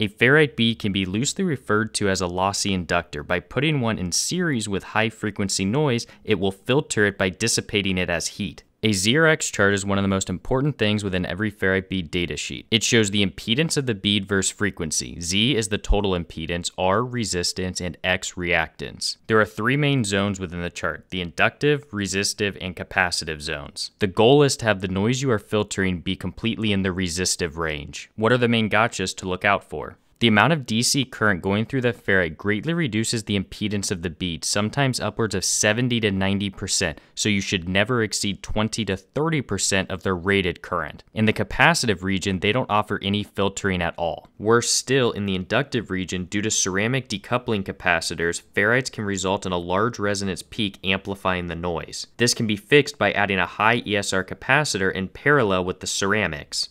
A ferrite bead can be loosely referred to as a lossy inductor. By putting one in series with high frequency noise, it will filter it by dissipating it as heat. A ZRX chart is one of the most important things within every ferrite bead datasheet. It shows the impedance of the bead versus frequency. Z is the total impedance, R resistance, and X reactance. There are three main zones within the chart, the inductive, resistive, and capacitive zones. The goal is to have the noise you are filtering be completely in the resistive range. What are the main gotchas to look out for? The amount of DC current going through the ferrite greatly reduces the impedance of the bead, sometimes upwards of 70 to 90%, so you should never exceed 20 to 30% of their rated current. In the capacitive region, they don't offer any filtering at all. Worse still, in the inductive region, due to ceramic decoupling capacitors, ferrites can result in a large resonance peak amplifying the noise. This can be fixed by adding a high ESR capacitor in parallel with the ceramics.